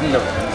嗯。